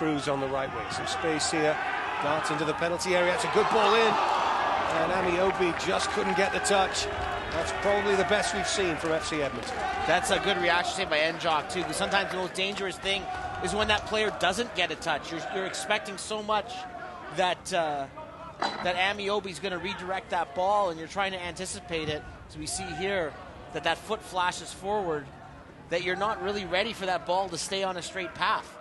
Cruz on the right wing. Some space here. Darts into the penalty area. It's a good ball in. And Ameobi just couldn't get the touch. That's probably the best we've seen from FC Edmonton. That's a good reaction by Ndjock too, because sometimes the most dangerous thing is when that player doesn't get a touch. You're, you're expecting so much that uh, that Ameobi's going to redirect that ball, and you're trying to anticipate it. So we see here that that foot flashes forward, that you're not really ready for that ball to stay on a straight path.